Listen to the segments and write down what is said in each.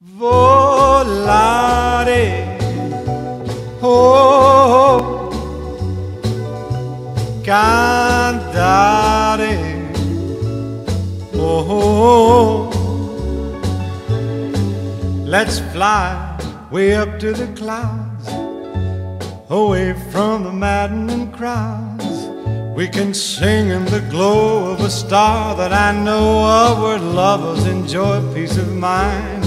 volare. Oh, cantare. Oh, let's fly way up to the clouds, away from the maddening crowds. We can sing in the glow of a star that I know of where lovers enjoy peace of mind.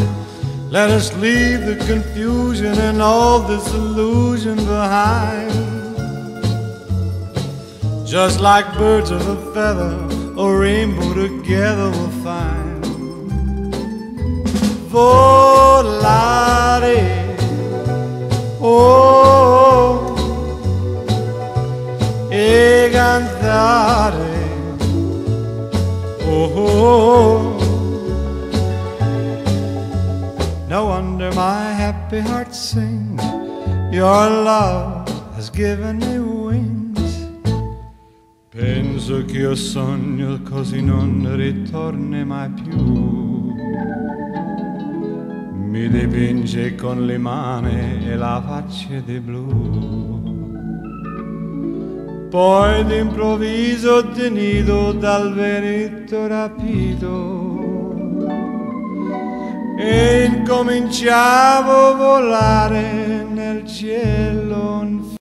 Let us leave the confusion and all this illusion behind. Just like birds of a feather, a rainbow together we'll find. Volare, oh, e cantare, oh. No wonder my happy heart sings. Your love has given me wings. Penso che io sogno così non ritorni mai più. Mi dipinge con le mani e la faccia di blu. Poi d'improvviso tenido dal veretto rapito incominciavo a volare nel cielo